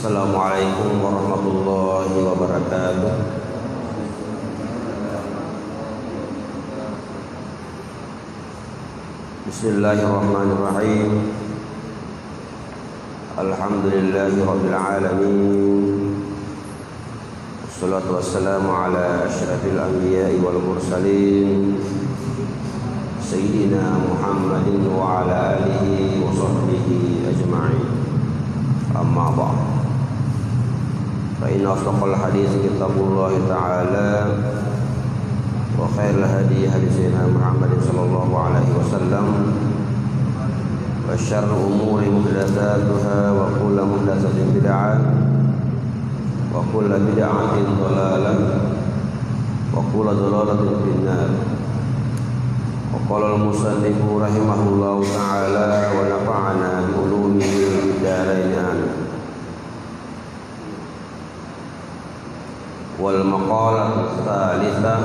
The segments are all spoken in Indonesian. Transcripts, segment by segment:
السلام عليكم ورحمة الله وبركاته بسم الله الرحمن الرحيم الحمد لله رب العالمين والصلاة والسلام على أشرف الأنبياء والمرسلين سيدنا محمد وعلى آله وصحبه أجمعين أما بعد فإن أصدق الحديث كتاب الله تعالى وخير الهدي هدي سيدنا محمد صلى الله عليه وسلم وشر الأمور محدثاتها وكل محدثة بدعة وكل بدعة ضلالة وكل ضلالة في النار. وقال المصنف رحمه الله تعالى ونفعنا بعلومه في الدارين آمين والمقالة الثالثة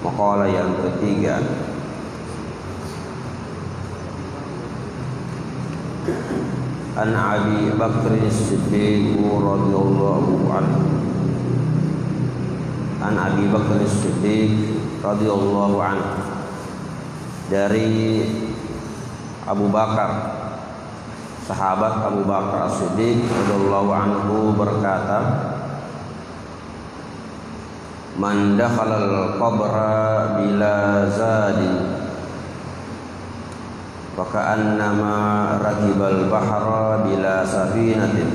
Makalah yang ketiga An Abi Bakr Siddiq radhiyallahu anhu An Abi Bakr Siddiq radhiyallahu anhu dari Abu Bakar sahabat Abu Bakar As-Siddiq radhiyallahu anhu berkata Man dakhala al-qabra bila zadin wa ka'annama rakibal bahra bila safinatin.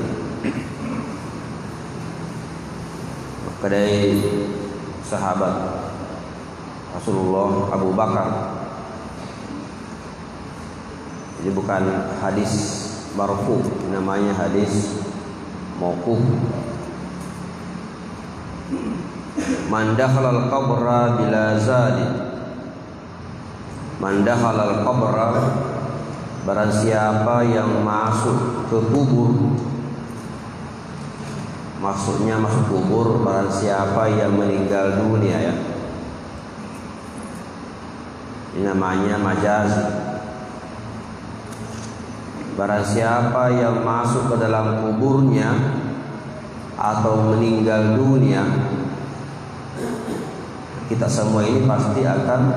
Maka dari sahabat Rasulullah Abu Bakar. Jadi bukan hadis marfu namanya hadis mauquf. Man dakhala al-qabra bila zadi. Man dakhala al-qabra Barang siapa yang masuk ke kubur Maksudnya masuk kubur Barang siapa yang meninggal dunia ya. Ini namanya majaz Barang siapa yang masuk ke dalam kuburnya Atau meninggal dunia kita semua ini pasti akan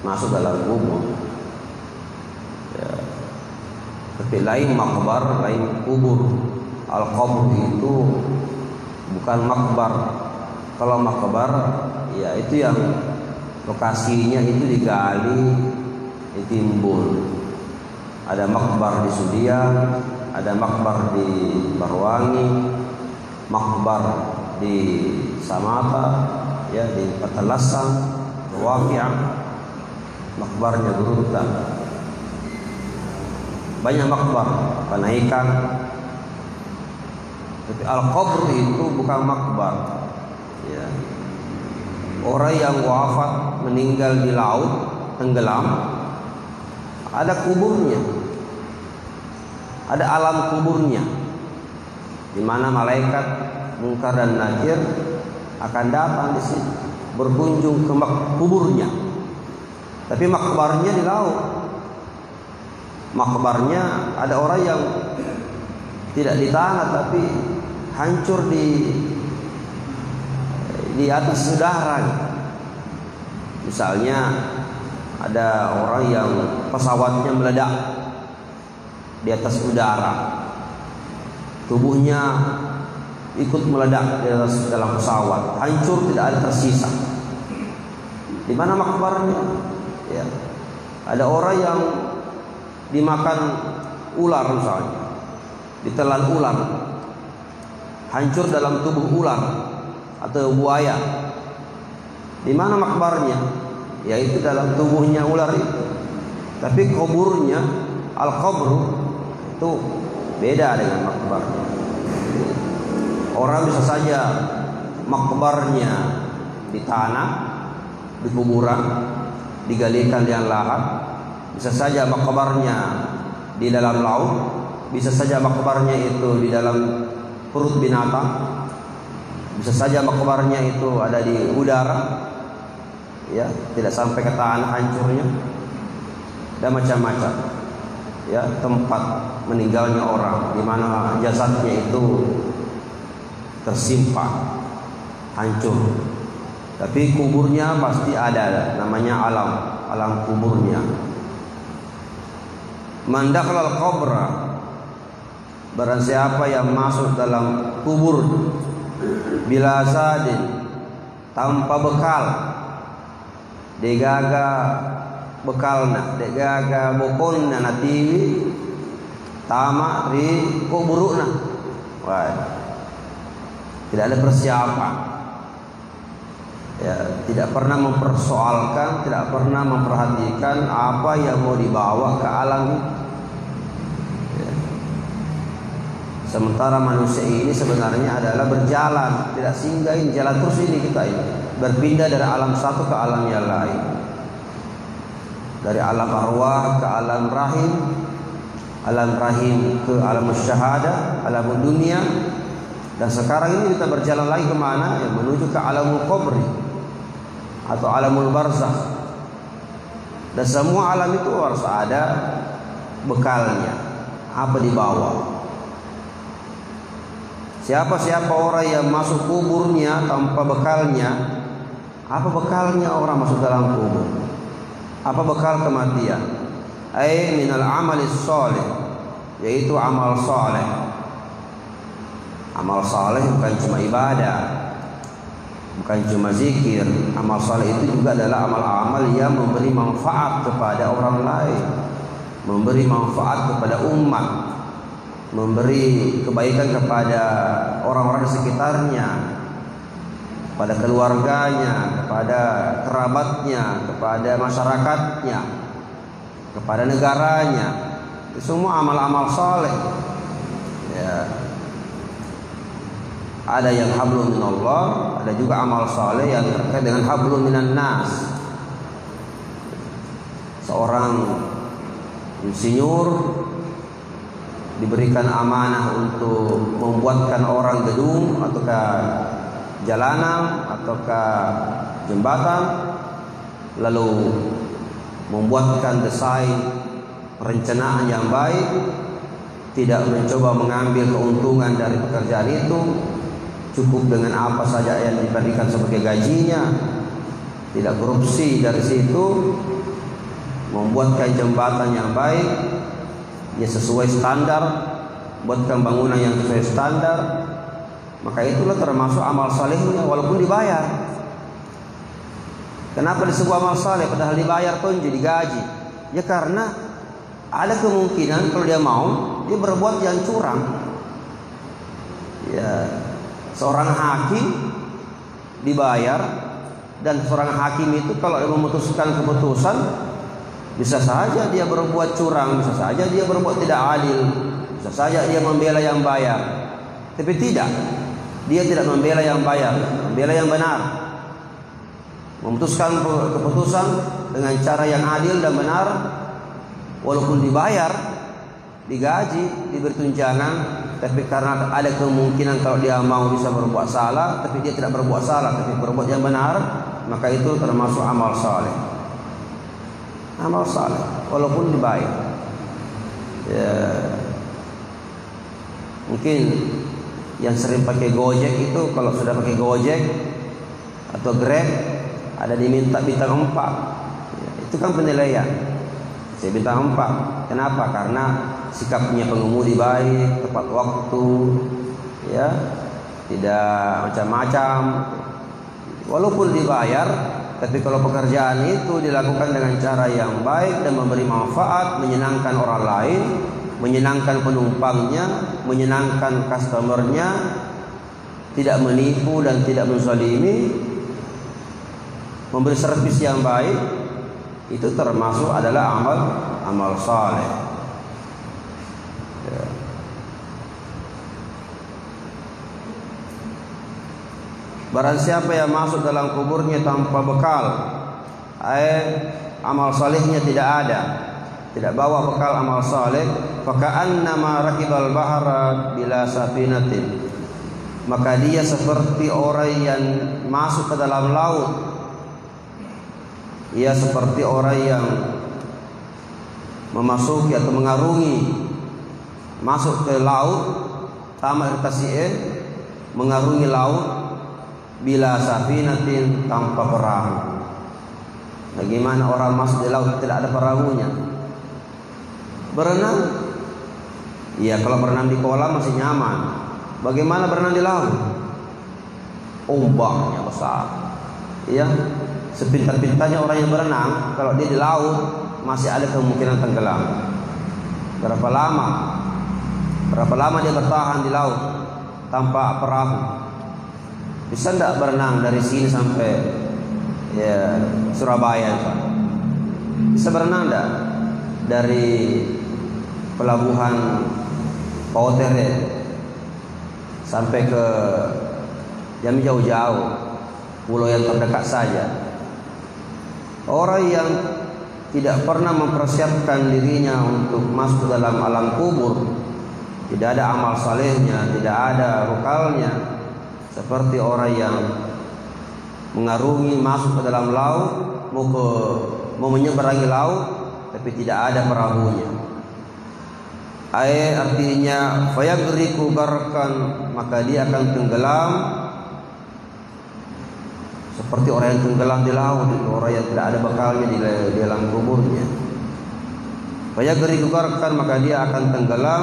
masuk dalam kubur. Ya. Tapi lain makbar, lain kubur. Al kubur itu bukan makbar. Kalau makbar, ya itu yang lokasinya itu digali, ditimbun. Ada makbar di Sudiang, ada makbar di Barwangi, makbar di Samata, ya di Patalasan, Waqi'ah, makbarnya berurutan. Banyak makbar, penaikan. Tapi al-qabr itu bukan makbar. Ya. Orang yang wafat meninggal di laut, tenggelam, ada kuburnya. Ada alam kuburnya. Di mana malaikat mungkar dan nakir akan datang di sini berkunjung ke kuburnya. Tapi makbarnya di laut. Makbarnya ada orang yang tidak di tanah tapi hancur di di atas udara. Misalnya ada orang yang pesawatnya meledak di atas udara. Tubuhnya ikut meledak di atas dalam pesawat, hancur tidak ada tersisa. Di mana makbarnya? Ya. Ada orang yang dimakan ular misalnya, ditelan ular, hancur dalam tubuh ular atau buaya. Di mana makbarnya? Yaitu dalam tubuhnya ular itu. Tapi kuburnya al-qabru itu beda dengan makbarnya. Orang bisa saja makbarnya di tanah, di kuburan, digalikan dengan lahat. Bisa saja makbarnya di dalam laut, bisa saja makbarnya itu di dalam perut binatang. Bisa saja makbarnya itu ada di udara. Ya, tidak sampai ke tanah hancurnya. Dan macam-macam. ya tempat meninggalnya orang di mana jasadnya itu tersimpan hancur tapi kuburnya pasti ada namanya alam alam kuburnya mandakhlal qabra barang siapa yang masuk dalam kubur bila sadin tanpa bekal degaga bekalna degaga bokonna na TV. Tama di kuburuna wah. Tidak ada persiapan. Ya tidak pernah mempersoalkan tidak pernah memperhatikan apa yang mau dibawa ke alam. Ya. sementara manusia ini sebenarnya adalah berjalan. Tidak singgahin jalan terus ini kita ini berpindah dari alam satu ke alam yang lain. Dari alam arwah ke alam rahim alam rahim ke alam syahada alam dunia. Dan sekarang ini kita berjalan lagi ke mana ya menuju ke alamul kubri atau alamul barzakh dan semua alam itu harus ada bekalnya. Apa dibawa siapa-siapa orang yang masuk kuburnya tanpa bekalnya apa bekalnya orang masuk dalam kubur? Apa bekal kematian? Ai minal amali salih, yaitu amal saleh. Amal saleh bukan cuma ibadah, bukan cuma zikir. Amal saleh itu juga adalah amal-amal yang memberi manfaat kepada orang lain, memberi manfaat kepada umat, memberi kebaikan kepada orang-orang di sekitarnya, kepada keluarganya, kepada kerabatnya, kepada masyarakatnya, kepada negaranya. Itu semua amal-amal saleh. Ya. Ada yang hablum minallah, ada juga amal saleh yang terkait dengan hablum minan nas. Seorang insinyur diberikan amanah untuk membuatkan orang gedung ataukah jalanan ataukah jembatan lalu membuatkan desain perencanaan yang baik tidak mencoba mengambil keuntungan dari pekerjaan itu cukup dengan apa saja yang diberikan sebagai gajinya tidak korupsi dari situ membuatkan jembatan yang baik ya sesuai standar buatkan bangunan yang sesuai standar maka itulah termasuk amal salehnya walaupun dibayar. Kenapa disebut amal saleh padahal dibayar pun jadi gaji? Ya karena ada kemungkinan kalau dia mau dia berbuat yang curang. Ya, seorang hakim dibayar dan seorang hakim itu kalau memutuskan keputusan bisa saja dia berbuat curang, bisa saja dia berbuat tidak adil, bisa saja dia membela yang bayar. Tapi tidak, dia tidak membela yang bayar, membela yang benar. Memutuskan keputusan dengan cara yang adil dan benar walaupun dibayar, digaji, diberi tunjangan, tapi karena ada kemungkinan kalau dia mau bisa berbuat salah, tapi dia tidak berbuat salah, tapi berbuat yang benar, maka itu termasuk amal saleh. Amal saleh walaupun dibayar. Ya, mungkin yang sering pakai Gojek itu kalau sudah pakai Gojek atau Grab ada diminta bintang 4 ya, itu kan penilaian. Saya bintang 4 kenapa? Karena sikapnya pengemudi baik tepat waktu ya tidak macam-macam. Walaupun dibayar tapi kalau pekerjaan itu dilakukan dengan cara yang baik dan memberi manfaat menyenangkan orang lain menyenangkan penumpangnya, menyenangkan customernya, tidak menipu dan tidak menzalimi, memberi servis yang baik, itu termasuk adalah amal amal saleh. Ya. Barang siapa yang masuk dalam kuburnya tanpa bekal, eh, amal salehnya tidak ada, tidak bawa bekal amal saleh, faka'annama rakibal bahra bila safinatin. Maka dia seperti orang yang masuk ke dalam laut. Ia seperti orang yang memasuki atau mengarungi masuk ke laut tamat tasi'in mengarungi laut bila safinatin tanpa perahu bagaimana orang masuk di laut tidak ada perahunya berenang? Ya kalau berenang di kolam masih nyaman. Bagaimana berenang di laut? Ombaknya besar. Ya sepintar-pintarnya orang yang berenang kalau dia di laut masih ada kemungkinan tenggelam. Berapa lama? Berapa lama dia bertahan di laut tanpa perahu? Bisa tidak berenang dari sini sampai ya Surabaya bisa berenang tidak dari pelabuhan Pautere sampai ke jam jauh-jauh pulau yang terdekat saja Orang yang tidak pernah mempersiapkan dirinya untuk masuk dalam alam kubur, tidak ada amal salehnya, tidak ada rukalnya, seperti orang yang mengarungi masuk ke dalam laut, mau ke mau menyeberangi laut, tapi tidak ada perahunya. Ayat artinya fayagriku garkan maka dia akan tenggelam. Seperti orang yang tenggelam di laut itu orang yang tidak ada bekalnya di, dalam kuburnya. Geri gugarkan maka dia akan tenggelam.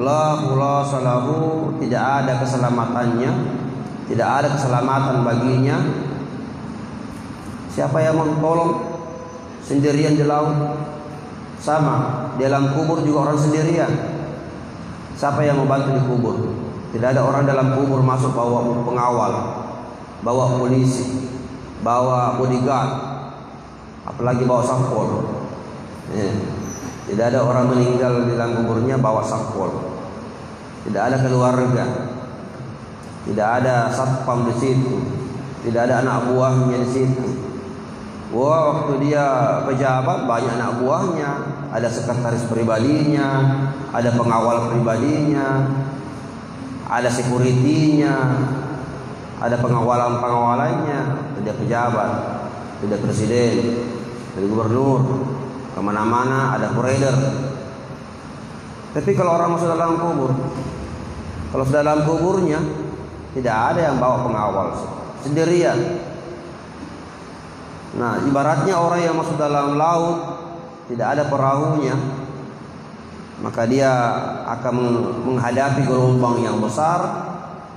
La salahu tidak ada keselamatannya tidak ada keselamatan baginya. Siapa yang menolong sendirian di laut sama dalam kubur juga orang sendirian siapa yang membantu di kubur tidak ada orang dalam kubur masuk bawa pengawal bawa polisi, bawa bodyguard, apalagi bawa sampul. Ya. Tidak ada orang meninggal di dalam kuburnya bawa sampul. Tidak ada keluarga. Tidak ada satpam di situ. Tidak ada anak buahnya di situ. Wah, waktu dia pejabat banyak anak buahnya, ada sekretaris pribadinya, ada pengawal pribadinya, ada sekuritinya, ada pengawalan-pengawalannya, ada pejabat, ada presiden, ada gubernur, ke mana-mana ada koridor. Tapi kalau orang masuk dalam kubur, kalau sudah dalam kuburnya, tidak ada yang bawa pengawal sendirian. Nah, ibaratnya orang yang masuk dalam laut tidak ada perahunya, maka dia akan menghadapi gelombang yang besar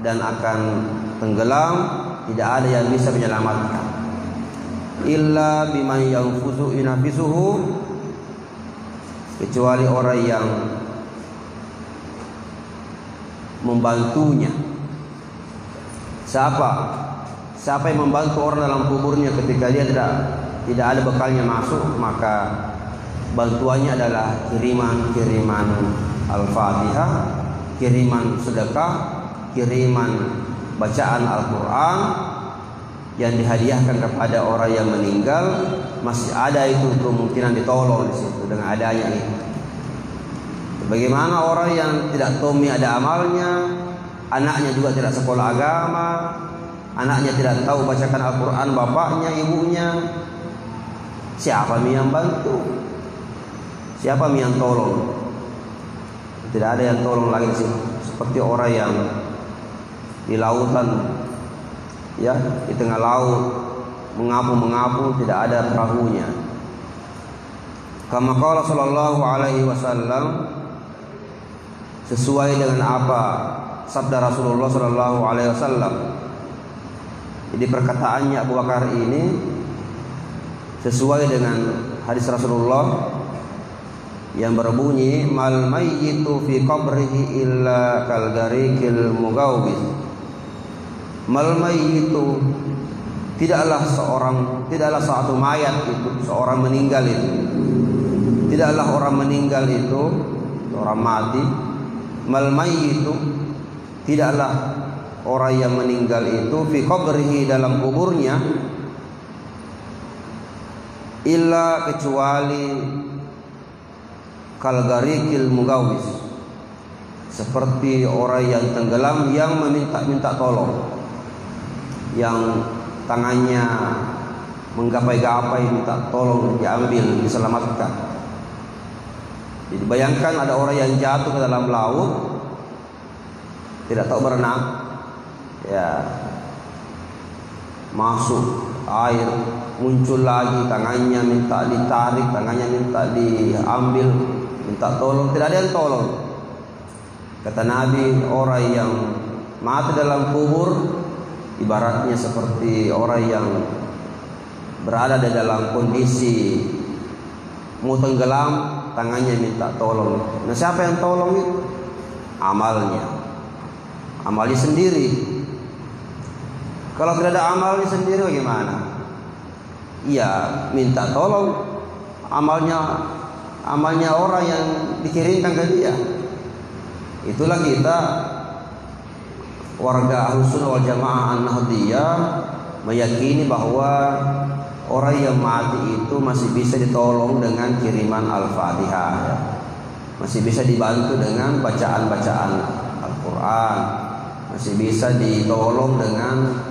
dan akan tenggelam tidak ada yang bisa menyelamatkan. Illa biman yanfusu inafisuhu kecuali orang yang membantunya. Siapa siapa yang membantu orang dalam kuburnya ketika dia tidak tidak ada bekalnya masuk maka bantuannya adalah kiriman-kiriman Al-Fatihah kiriman sedekah kiriman bacaan Al-Quran yang dihadiahkan kepada orang yang meninggal masih ada itu kemungkinan ditolong di situ dengan adanya itu. Bagaimana orang yang tidak tomi ada amalnya, anaknya juga tidak sekolah agama, anaknya tidak tahu bacakan Al-Quran bapaknya, ibunya, siapa yang bantu? Siapa yang tolong? Tidak ada yang tolong lagi sih. Seperti orang yang di lautan ya di tengah laut mengapu-mengapu tidak ada perahunya kama qala sallallahu alaihi wasallam sesuai dengan apa sabda Rasulullah sallallahu alaihi wasallam jadi perkataannya Abu Bakar ini sesuai dengan hadis Rasulullah yang berbunyi mal mayyitu fi qabrihi illa kal garikil mugawwis. Mal itu tidaklah seorang tidaklah satu mayat itu seorang meninggal itu. Tidaklah orang meninggal itu orang mati. Mal itu tidaklah orang yang meninggal itu fi qabrihi dalam kuburnya. Illa kecuali kalgarikil mugawis. Seperti orang yang tenggelam yang meminta-minta tolong. Yang tangannya menggapai-gapai minta tolong diambil diselamatkan. Jadi bayangkan ada orang yang jatuh ke dalam laut tidak tahu berenang, ya. Masuk air muncul lagi tangannya minta ditarik tangannya minta diambil minta tolong. Tidak ada yang tolong. Kata Nabi orang yang mati dalam kubur ibaratnya seperti orang yang berada di dalam kondisi mau tenggelam tangannya minta tolong. Nah siapa yang tolong itu? Amalnya. Amalnya sendiri kalau tidak ada amalnya sendiri bagaimana? Iya, minta tolong amalnya amalnya orang yang dikirimkan ke dia. Itulah kita warga Ahlussunnah wal Jamaah An-Nahdiyah meyakini bahwa orang yang mati itu masih bisa ditolong dengan kiriman Al-Fatihah. Masih bisa dibantu dengan bacaan-bacaan Al-Qur'an. Masih bisa ditolong dengan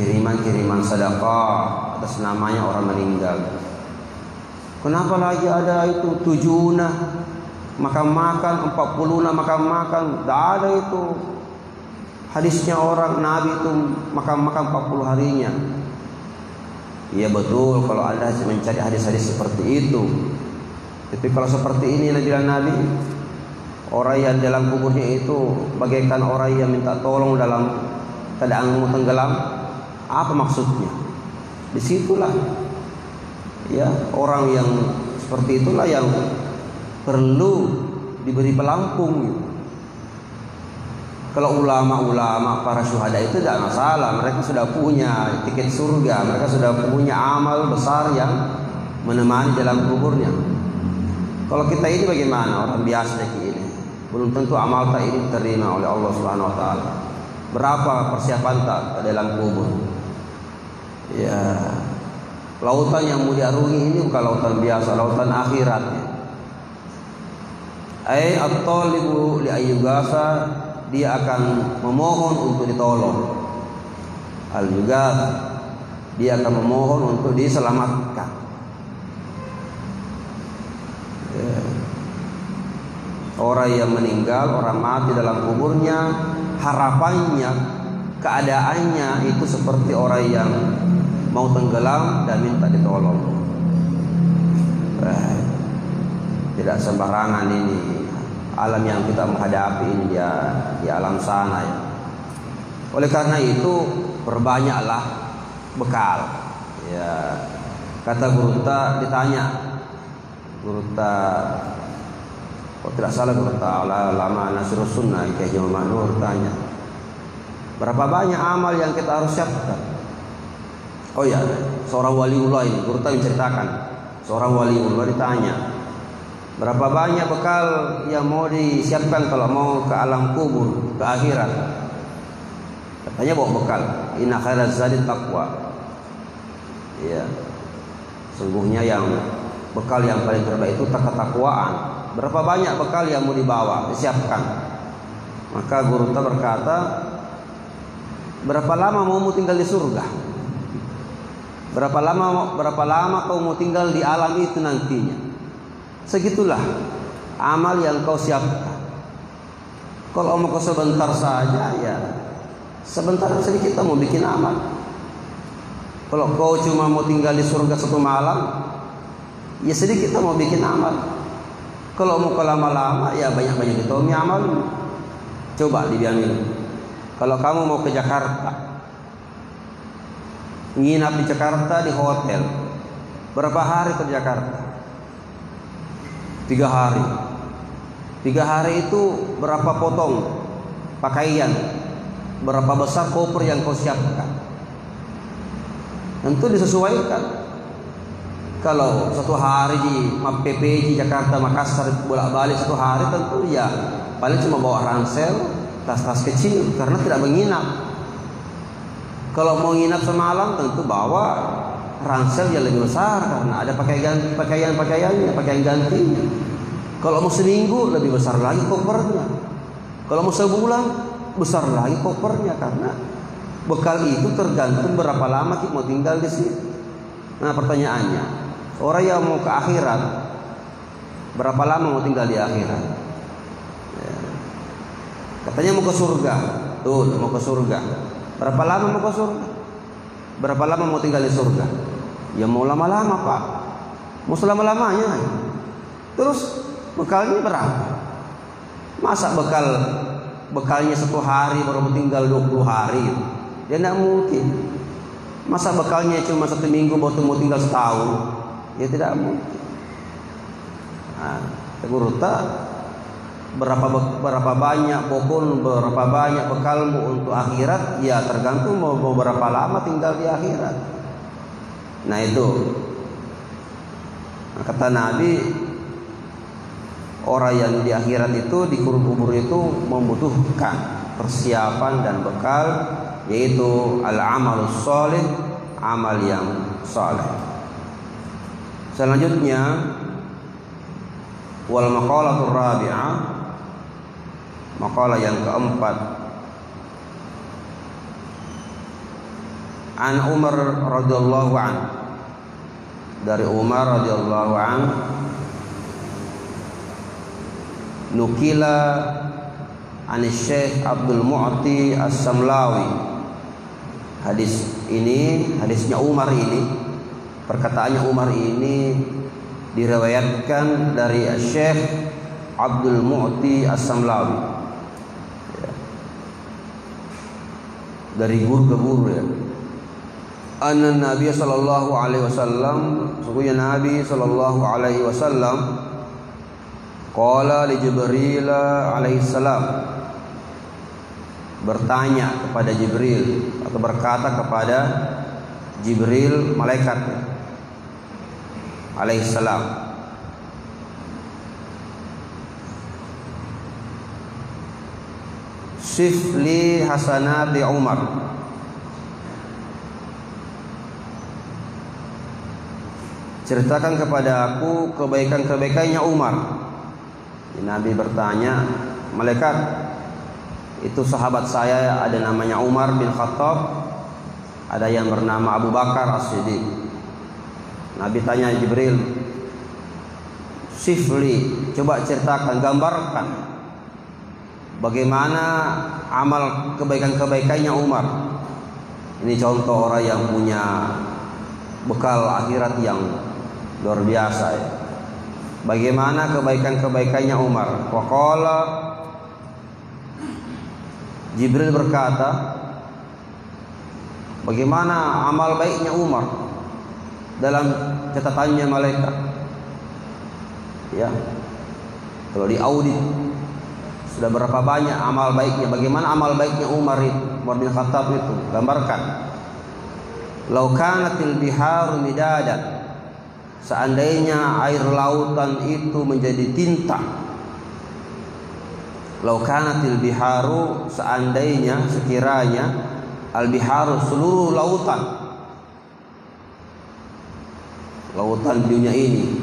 kiriman-kiriman sedekah atas namanya orang meninggal. Kenapa lagi ada itu tujuna makan makan empat puluh makan makan tidak ada itu hadisnya orang Nabi itu makan makan empat puluh harinya. Iya betul kalau anda mencari hadis-hadis seperti itu. Tapi kalau seperti ini Nabi Nabi orang yang dalam kuburnya itu bagaikan orang yang minta tolong dalam keadaan tenggelam apa maksudnya? Di situlah ya orang yang seperti itulah yang perlu diberi pelampung. Gitu. Kalau ulama-ulama para syuhada itu tidak masalah, mereka sudah punya tiket surga, mereka sudah punya amal besar yang menemani dalam kuburnya. Kalau kita ini bagaimana orang biasa ini? Belum tentu amal tak ini diterima oleh Allah Subhanahu wa taala. Berapa persiapan tak dalam kubur? Ya, lautan yang diarungi ini bukan lautan biasa, lautan akhirat. Ai at-talibu li ayyugasa dia akan memohon untuk ditolong. al juga dia akan memohon untuk diselamatkan. Ya. Orang yang meninggal, orang mati dalam kuburnya, harapannya, keadaannya itu seperti orang yang mau tenggelam dan minta ditolong. Eh, tidak sembarangan ini alam yang kita menghadapi ini dia di alam sana ya. Oleh karena itu perbanyaklah bekal. Ya, kata guru ta ditanya guru ta kalau tidak salah guru ta lama Nasrul Sunnah kayak Jamal Nur tanya berapa banyak amal yang kita harus siapkan Oh ya, seorang waliullah ini, guru tahu menceritakan. Seorang waliullah ditanya, berapa banyak bekal yang mau disiapkan kalau mau ke alam kubur, ke akhirat? Katanya bawa bekal. Inna khairaz zadi taqwa. Ya. Sungguhnya yang bekal yang paling terbaik itu ketakwaan. Berapa banyak bekal yang mau dibawa, disiapkan? Maka guru berkata, berapa lama mau tinggal di surga? Berapa lama berapa lama kau mau tinggal di alam itu nantinya? Segitulah amal yang kau siapkan. Kalau mau kau sebentar saja ya sebentar saja kita mau bikin amal. Kalau kau cuma mau tinggal di surga satu malam, ya sedikit kita mau bikin amal. Kalau mau ke lama-lama, ya banyak-banyak mau amal. Coba dibiamin. Kalau kamu mau ke Jakarta, nginap di Jakarta di hotel. Berapa hari ke Jakarta? Tiga hari. Tiga hari itu berapa potong pakaian? Berapa besar koper yang kau siapkan? Tentu disesuaikan. Kalau satu hari di PPJ Jakarta Makassar bolak-balik satu hari tentu ya paling cuma bawa ransel, tas-tas kecil karena tidak menginap. Kalau mau nginap semalam tentu bawa ransel yang lebih besar karena ada pakaian pakaian pakaiannya, pakaian gantinya. Kalau mau seminggu lebih besar lagi kopernya. Kalau mau sebulan besar lagi kopernya karena bekal itu tergantung berapa lama kita mau tinggal di sini. Nah pertanyaannya, orang yang mau ke akhirat Berapa lama mau tinggal di akhirat? Ya. Katanya mau ke surga. Tuh, mau ke surga. Berapa lama mau ke surga? Berapa lama mau tinggal di surga? Ya mau lama-lama, Pak. Mau selama-lamanya. Terus bekalnya berapa? Masa bekal bekalnya satu hari baru tinggal 20 hari? Ya tidak mungkin. Masa bekalnya cuma satu minggu baru mau tinggal setahun? Ya tidak mungkin. Nah, berapa berapa banyak pokok berapa banyak bekalmu untuk akhirat? Ya tergantung mau, mau berapa lama tinggal di akhirat. Nah itu. Nah, kata Nabi orang yang di akhirat itu di kubur itu membutuhkan persiapan dan bekal yaitu al-amalus soleh amal yang soleh. Selanjutnya wal maqalatur rabi'ah maqalah yang keempat. An Umar radhiyallahu an. Dari Umar radhiyallahu an. Nukila an Syekh Abdul Mu'ti As-Samlawi. Hadis ini hadisnya Umar ini perkataannya Umar ini diriwayatkan dari Syekh Abdul Mu'ti As-Samlawi dari guru ke guru ya. Anna Nabi sallallahu alaihi wasallam sungguhnya Nabi sallallahu alaihi wasallam qala li Jibril alaihi salam bertanya kepada Jibril atau berkata kepada Jibril malaikat Sifli hasanati Umar. Ceritakan kepada aku kebaikan-kebaikannya Umar. Nabi bertanya Malaikat Itu sahabat saya ada namanya Umar bin Khattab Ada yang bernama Abu Bakar As-Siddiq. Nabi tanya Jibril, Sifli, coba ceritakan, gambarkan bagaimana amal kebaikan-kebaikannya Umar. Ini contoh orang yang punya bekal akhirat yang luar biasa ya. Bagaimana kebaikan-kebaikannya Umar? Waqala Jibril berkata, Bagaimana amal baiknya Umar? dalam catatannya malaikat. Ya. Kalau di audit sudah berapa banyak amal baiknya? Bagaimana amal baiknya Umar itu, Umar bin Khattab itu? Gambarkan. Lau kanatil biharu midadan. Seandainya air lautan itu menjadi tinta. Lau kanatil biharu seandainya sekiranya al biharu seluruh lautan lautan dunia ini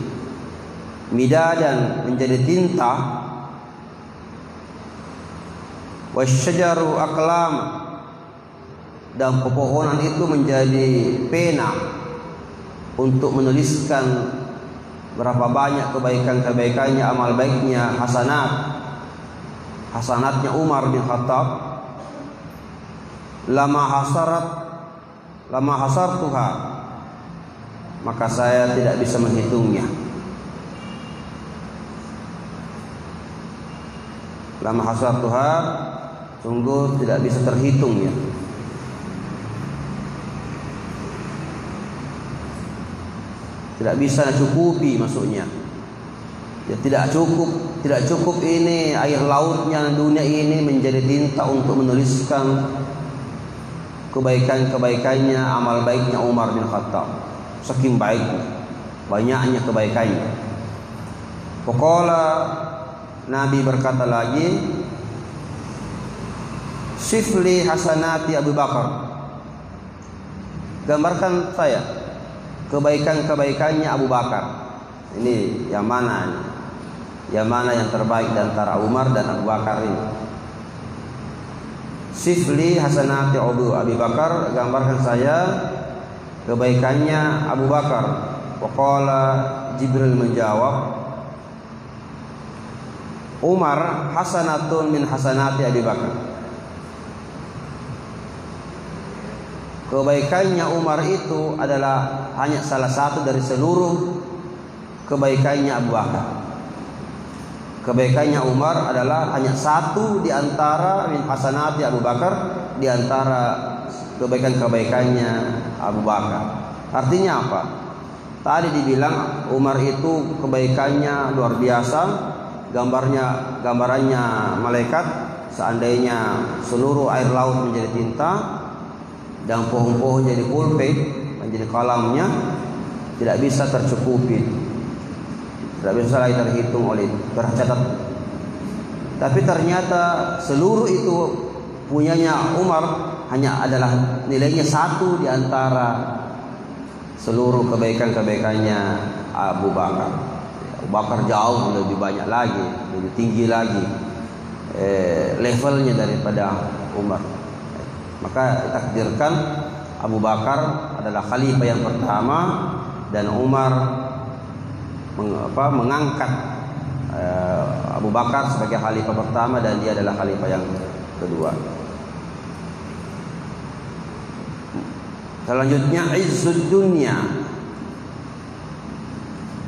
midadan menjadi tinta wasyajaru aklam. Dan pepohonan itu menjadi pena untuk menuliskan berapa banyak kebaikan-kebaikannya amal baiknya hasanat. Hasanatnya Umar bin Khattab. Lama hasarat lama hasar Tuhan maka saya tidak bisa menghitungnya. Lama hasar Tuhan sungguh tidak bisa terhitungnya. Tidak bisa cukupi maksudnya. Ya tidak cukup, tidak cukup ini air lautnya dunia ini menjadi tinta untuk menuliskan kebaikan-kebaikannya, amal baiknya Umar bin Khattab saking baiknya banyaknya kebaikannya Pokola Nabi berkata lagi Sifli hasanati Abu Bakar Gambarkan saya Kebaikan-kebaikannya Abu Bakar Ini yang mana Yang mana yang terbaik di antara Umar dan Abu Bakar ini Sifli hasanati Abu Bakar Gambarkan saya kebaikannya Abu Bakar. Waqala Jibril menjawab, Umar hasanatun min hasanati Abi Bakar. Kebaikannya Umar itu adalah hanya salah satu dari seluruh kebaikannya Abu Bakar. Kebaikannya Umar adalah hanya satu di antara min hasanati Abu Bakar di antara kebaikan-kebaikannya Abu Bakar. Artinya apa? Tadi dibilang Umar itu kebaikannya luar biasa, gambarnya gambarannya malaikat seandainya seluruh air laut menjadi tinta dan pohon-pohon jadi pulpen menjadi kalamnya tidak bisa tercukupi tidak bisa lagi terhitung oleh tercatat tapi ternyata seluruh itu punyanya Umar hanya adalah nilainya satu di antara seluruh kebaikan-kebaikannya Abu Bakar. Abu Bakar jauh lebih banyak lagi, lebih tinggi lagi eh, levelnya daripada Umar. Maka takdirkan Abu Bakar adalah khalifah yang pertama dan Umar meng, apa, mengangkat eh, Abu Bakar sebagai khalifah pertama dan dia adalah khalifah yang kedua. Selanjutnya izzud dunia.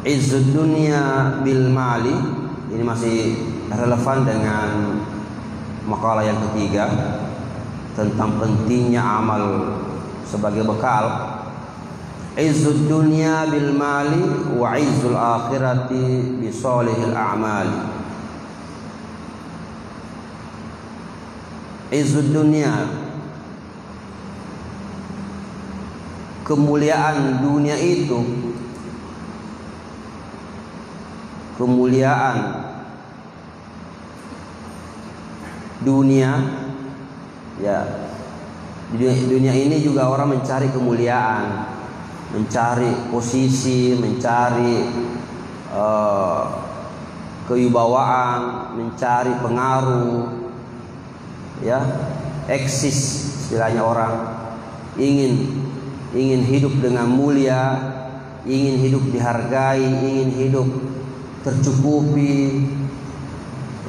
Izzud dunia bil mali. Ini masih relevan dengan makalah yang ketiga tentang pentingnya amal sebagai bekal. Izzud dunia bil mali wa izzul akhirati bi salihil a'mali. Izzud dunia kemuliaan dunia itu kemuliaan dunia ya. Di dunia ini juga orang mencari kemuliaan mencari posisi mencari uh, kewibawaan mencari pengaruh ya. Eksis istilahnya orang. Ingin ingin hidup dengan mulia ingin hidup dihargai ingin hidup tercukupi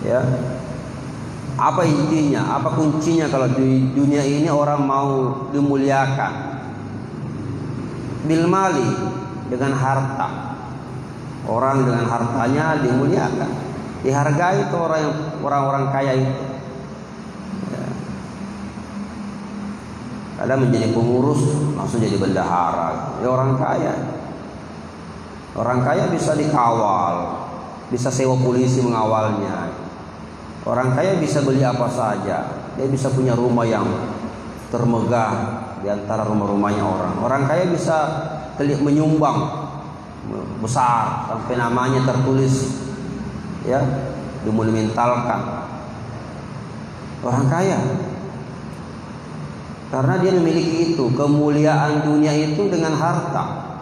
ya apa intinya apa kuncinya kalau di dunia ini orang mau dimuliakan bil mali dengan harta. Orang dengan hartanya dimuliakan, dihargai itu orang orang-orang kaya itu. Ya. Kadang menjadi pengurus langsung jadi bendahara. Ya orang kaya. Orang kaya bisa dikawal, bisa sewa polisi mengawalnya. Orang kaya bisa beli apa saja. Dia bisa punya rumah yang termegah, di antara rumah-rumahnya orang. Orang kaya bisa menyumbang besar sampai namanya tertulis ya dimonumentalkan. Orang kaya karena dia memiliki itu kemuliaan dunia itu dengan harta.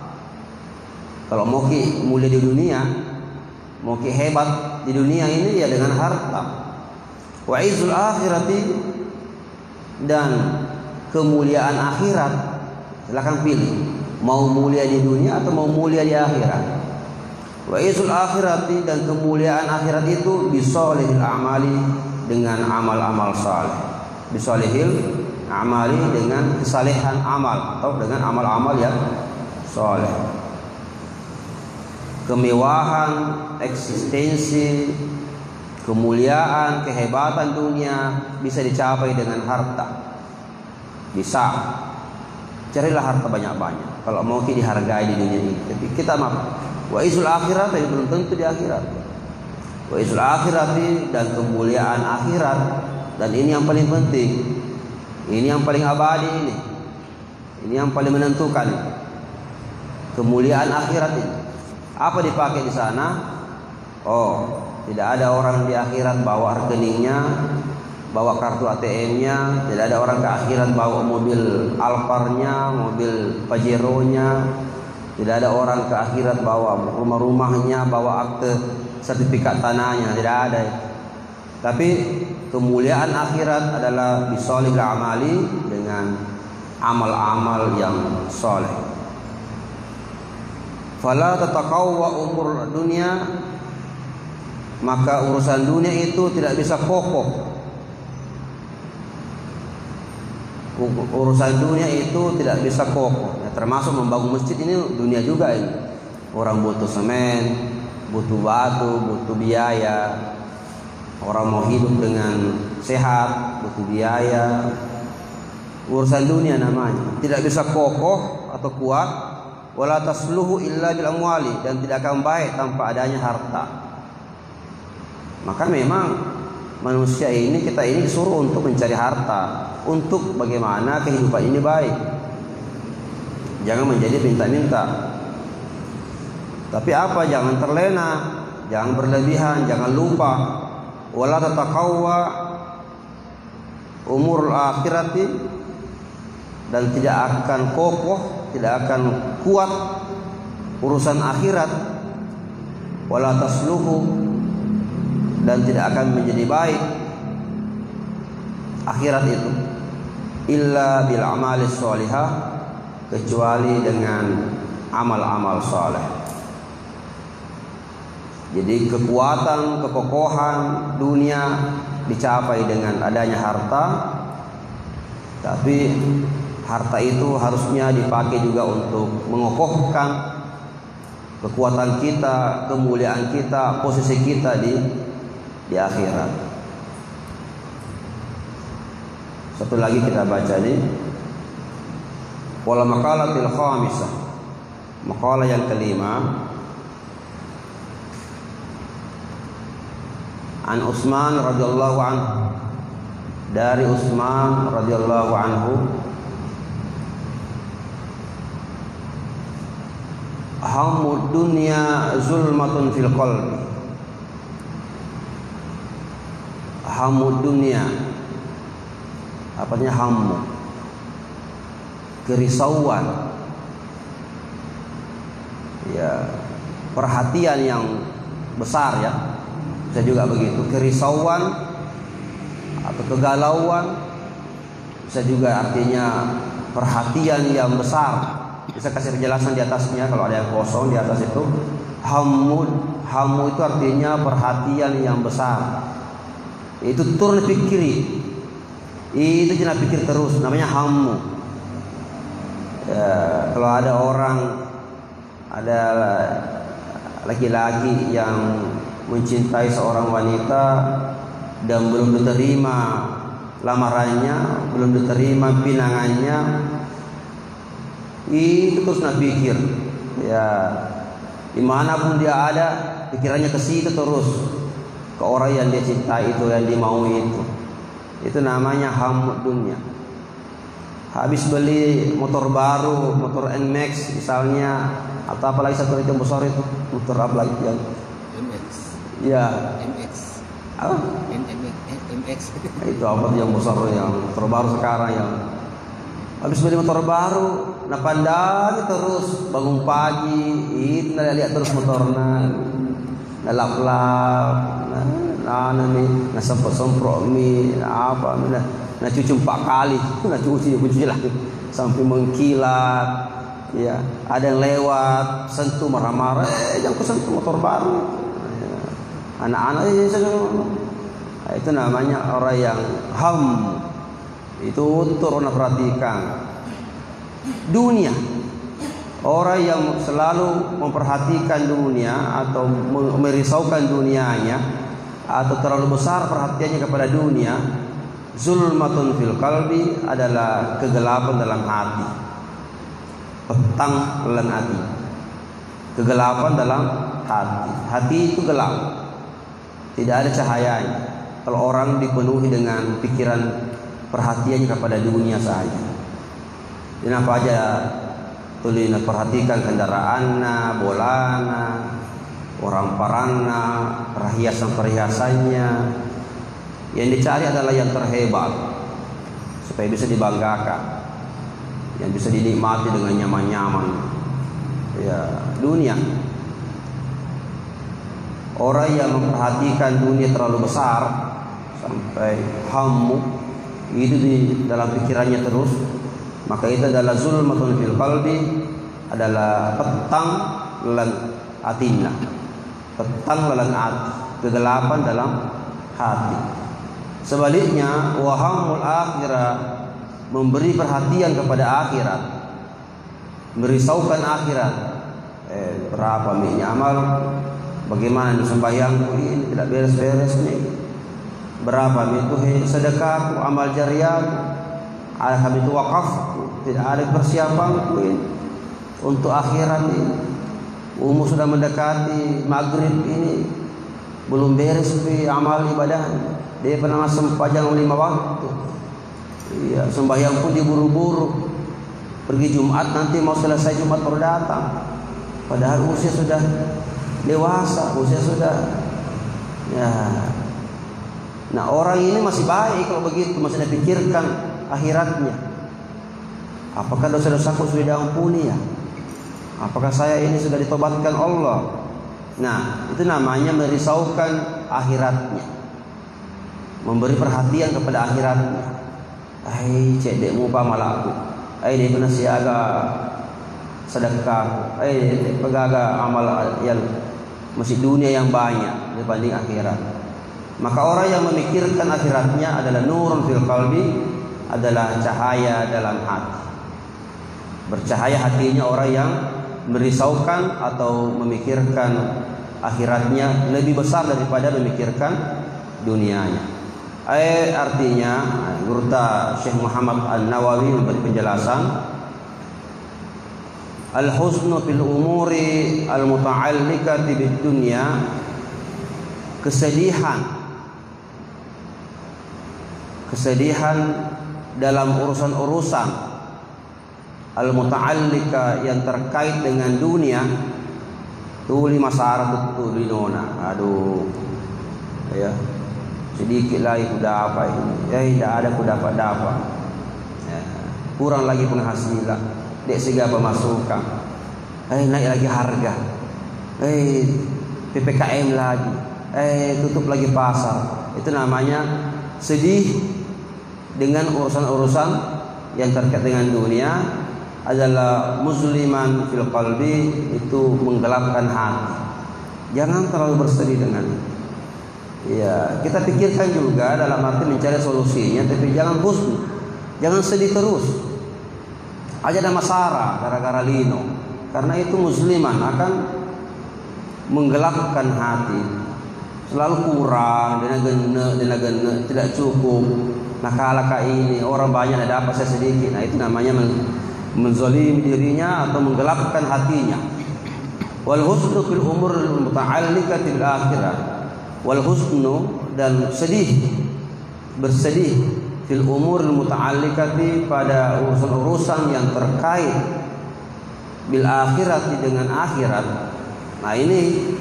Kalau mau mulia di dunia, mau hebat di dunia ini ya dengan harta. Wa izul akhirati dan kemuliaan akhirat, silakan pilih. Mau mulia di dunia atau mau mulia di akhirat. Wa izul akhirati dan kemuliaan akhirat itu bisolihil amali dengan amal-amal saleh. Bisolihil amali dengan kesalehan amal atau dengan amal-amal yang soleh. Kemewahan, eksistensi, kemuliaan, kehebatan dunia bisa dicapai dengan harta. Bisa. Carilah harta banyak-banyak. Kalau mau dihargai di dunia ini. Tapi kita maaf. Wa isul akhirat tapi belum tentu di akhirat. Wa isul akhirat dan kemuliaan akhirat dan ini yang paling penting. Ini yang paling abadi ini. Ini yang paling menentukan. Kemuliaan akhirat ini. Apa dipakai di sana? Oh, tidak ada orang di akhirat bawa rekeningnya bawa kartu ATM-nya, tidak ada orang ke akhirat bawa mobil Alphard-nya, mobil Pajero-nya, tidak ada orang ke akhirat bawa rumah-rumahnya, bawa akte sertifikat tanahnya, tidak ada. Tapi kemuliaan akhirat adalah bisolih amali dengan amal-amal yang soleh. Fala tatakawwa umur dunia maka urusan dunia itu tidak bisa kokoh. Urusan dunia itu tidak bisa kokoh. Ya, termasuk membangun masjid ini dunia juga ini. Orang butuh semen, butuh batu, butuh biaya. Orang mau hidup dengan sehat, butuh biaya. Urusan dunia namanya. Tidak bisa kokoh atau kuat wala tasluhu illa bil amwali dan tidak akan baik tanpa adanya harta. Maka memang manusia ini kita ini disuruh untuk mencari harta, untuk bagaimana kehidupan ini baik. Jangan menjadi minta-minta. Tapi apa? Jangan terlena, jangan berlebihan, jangan lupa. Wala tatakawwa umur akhirati dan tidak akan kokoh, tidak akan kuat urusan akhirat. Wala tasluhu dan tidak akan menjadi baik akhirat itu illa bil amali sholihah kecuali dengan amal-amal saleh. Jadi kekuatan, kekokohan dunia dicapai dengan adanya harta. Tapi harta itu harusnya dipakai juga untuk mengokohkan kekuatan kita, kemuliaan kita, posisi kita di di akhirat. Satu lagi kita baca ini. Wala maqalatil khamisah. Maqalah yang kelima An Utsman radhiyallahu anhu dari Utsman radhiyallahu anhu Hamud dunya zulmatun fil qalbi hamu dunia. Apanya hamu? Kerisauan. Ya perhatian yang besar ya. Bisa juga begitu. Kerisauan atau kegalauan. Bisa juga artinya perhatian yang besar. Bisa kasih penjelasan di atasnya kalau ada yang kosong di atas itu. Hamu hamu itu artinya perhatian yang besar itu turun pikiri itu jangan pikir terus namanya hamu. Ya, kalau ada orang ada laki-laki yang mencintai seorang wanita dan belum diterima lamarannya belum diterima pinangannya itu terus nak pikir. Ya di mana pun dia ada pikirannya ke situ terus ke orang yang dia cintai itu yang dia mau itu. Itu namanya hamud dunia. Habis beli motor baru motor NMAX misalnya atau apalagi satu itu yang besar itu motor apa lagi yang MX ya. MX apa? MX itu apa yang besar yang motor baru sekarang yang habis beli motor baru nah pandang terus bangun pagi itu lihat terus motornya. Lap-lap nah nami nah semprot-semprot mi apa nah, nah cuci empat kali nah cuci cuci lagi sampai mengkilat ya. Ada yang lewat sentuh marah-marah eh jangan sentuh motor baru. Ya. anak-anak ya, nah, itu namanya orang yang ham. Itu turun perhatikan. Dunia. Orang yang selalu memperhatikan dunia atau merisaukan dunianya atau terlalu besar perhatiannya kepada dunia, zulmatun fil qalbi adalah kegelapan dalam hati. Petang dalam hati. Kegelapan dalam hati. Hati itu gelap. Tidak ada cahayanya. Kalau orang dipenuhi dengan pikiran perhatiannya kepada dunia saja. Dan apa aja tulina perhatikan kendaraanna, bolana, orang paranna, perhiasan-perhiasannya. Yang dicari adalah yang terhebat supaya bisa dibanggakan. Yang bisa dinikmati dengan nyaman-nyaman. Ya, dunia. Orang yang memperhatikan dunia terlalu besar sampai hamu itu di dalam pikirannya terus maka itu adalah zulmatun fil qalbi adalah petang lan atina petang lan ati kegelapan dalam hati. Sebaliknya, wahamul akhirah memberi perhatian kepada akhirat, merisaukan akhirat. Eh, berapa minyak amal? Bagaimana nih sembahyangku ini tidak beres-beres nih? Berapa itu sedekahku, amal jariah, ada itu wakaf, tidak ada persiapanku ini untuk akhirat ini. Umur sudah mendekati maghrib ini belum beres pi amal ibadah. Dia pernah sempajang lima waktu. Iya, sembahyang pun diburu-buru. Pergi Jumat nanti mau selesai Jumat baru datang. Padahal usia sudah dewasa, usia sudah ya. Nah, orang ini masih baik kalau begitu, masih dipikirkan akhiratnya. Apakah dosa-dosaku sudah diampuni ya? Apakah saya ini sudah ditobatkan Allah? Nah, itu namanya merisaukan akhiratnya. Memberi perhatian kepada akhiratnya. Hai, cek dek muka malaku. Hai, dia pernah siaga sedekah. Hai, pegaga amal yang masih dunia yang banyak dibanding akhirat. Maka orang yang memikirkan akhiratnya adalah nurun fil qalbi, adalah cahaya dalam hati. Bercahaya hatinya orang yang merisaukan atau memikirkan akhiratnya lebih besar daripada memikirkan dunianya. Ayat artinya Gurta Syekh Muhammad An-Nawawi memberi penjelasan Al-husnu fil umuri al-muta'alliqati bid dunya kesedihan kesedihan dalam urusan-urusan al-muta'allika yang terkait dengan dunia. Tu lima syarat tu nona aduh. Ya. Sedikit lagi ku dapat ini. Ya tidak ada ku dapat dapat. Ya. kurang lagi penghasilan dek sega pemasukan. Eh naik lagi harga. Eh PPKM lagi. Eh tutup lagi pasar. Itu namanya sedih dengan urusan-urusan yang terkait dengan dunia adalah musliman fil qalbi itu menggelapkan hati. Jangan terlalu bersedih dengan itu. Ya, kita pikirkan juga dalam arti mencari solusinya, tapi jangan husnu. Jangan sedih terus. Aja nama Sarah gara-gara Lino. Karena itu musliman akan menggelapkan hati. Selalu kurang, dina gene, dina gene, tidak cukup. Nah, kalaka ini orang banyak ada apa saya sedikit. Nah, itu namanya menzalimi dirinya atau menggelapkan hatinya. Wal husnu fil umur muta'alliqati bil akhirah. Wal husnu dan sedih bersedih fil umur muta'alliqati pada urusan-urusan yang terkait bil akhirati dengan akhirat. Nah, ini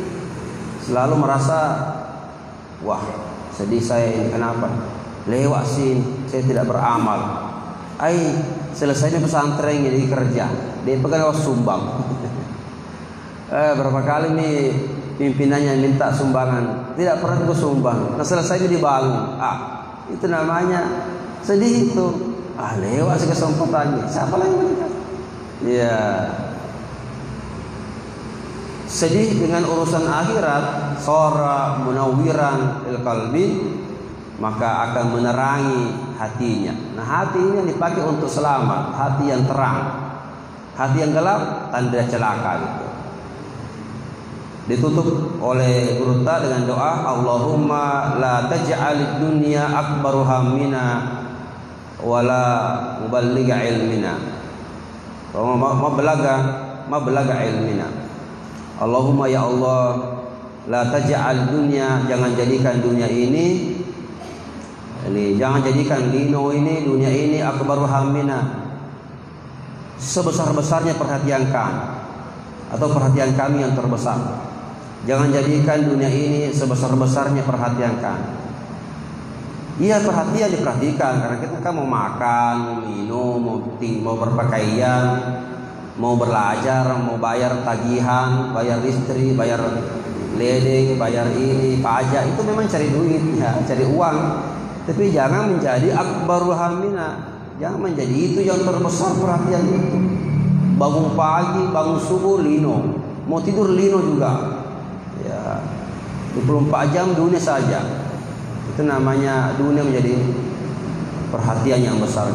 selalu merasa wah, sedih saya ini kenapa? Lewat sini saya tidak beramal. Ai selesainya pesantren jadi kerja. Dia pegang sumbang. Eh, berapa kali nih pimpinannya minta sumbangan? Tidak pernah gue sumbang. Nah selesai dibangun. Ah itu namanya sedih itu. Ah lewat sih kesempatannya siapa lagi mereka ya sedih dengan urusan akhirat sora munawiran il kalbi maka akan menerangi hatinya. Nah, hati ini yang dipakai untuk selamat, hati yang terang. Hati yang gelap tanda celaka gitu. Ditutup oleh Gurta dengan doa Allahumma la taj'al dunya akbaru hammina wala muballigha ilmina. Ma belaga ma belaga ilmina. Allahumma ya Allah la taj'al dunya jangan jadikan dunia ini ini jangan jadikan dino ini dunia ini akbar hamina sebesar-besarnya perhatian kami atau perhatian kami yang terbesar. Jangan jadikan dunia ini sebesar-besarnya perhatian kami. Iya perhatian diperhatikan karena kita kan mau makan, mau minum, mau mau berpakaian, mau belajar, mau bayar tagihan, bayar istri, bayar ledeng, bayar ini, pajak itu memang cari duit ya, cari uang. Tapi jangan menjadi akbarul hamina. Jangan menjadi itu yang terbesar perhatian itu. Bangun pagi, bangun subuh lino. Mau tidur lino juga. Ya. 24 jam dunia saja. Itu namanya dunia menjadi perhatian yang besar.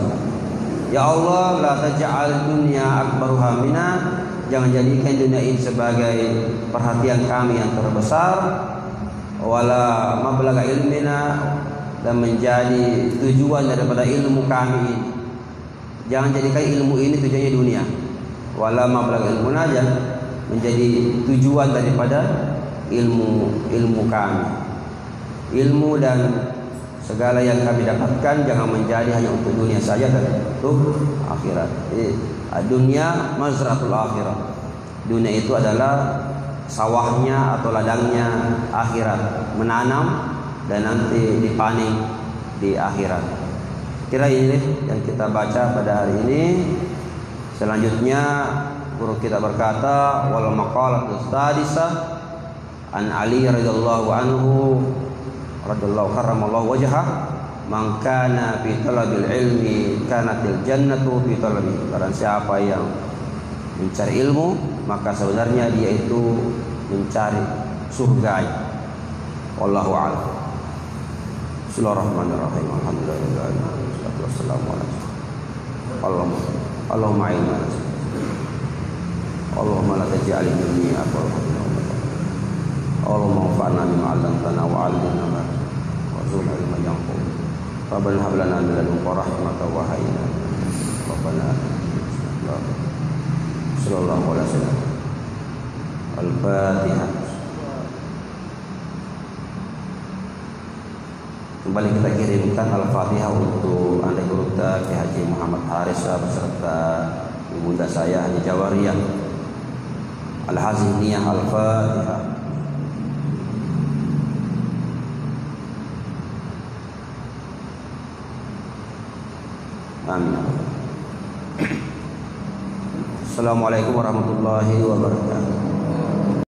Ya Allah, la taj'al dunya akbaruha mina. Jangan jadikan dunia ini sebagai perhatian kami yang terbesar. Wala mablaga ilmina dan menjadi tujuan daripada ilmu kami ini. Jangan jadikan ilmu ini tujuannya dunia. Wala mablaga ilmu aja menjadi tujuan daripada ilmu ilmu kami. Ilmu dan segala yang kami dapatkan jangan menjadi hanya untuk dunia saja dan untuk akhirat. Dunia mazratul akhirat. Dunia itu adalah sawahnya atau ladangnya akhirat, menanam dan nanti dipanen di akhirat. Kira ini yang kita baca pada hari ini. Selanjutnya guru kita berkata wal maqalatus sadisah an Ali radhiyallahu anhu radhiyallahu karramallahu wajhah man kana fi talabil ilmi kanatil jannatu fi talabi barang siapa yang mencari ilmu maka sebenarnya dia itu mencari surga wallahu a'lam Bismillahirrahmanirrahim. Alhamdulillah Allahumma Allahumma ilma Allahumma la Allahumma 'allamtana wa ma Rabbana min wa Rabbana sallallahu alaihi Al-Fatihah Kembali kita kirimkan Al-Fatihah untuk Anda Guru kita Ki Haji Muhammad Harisa beserta ibunda saya Haji Jawariyah Al-Haziniyah Al-Fatihah. Amin. Assalamualaikum warahmatullahi wabarakatuh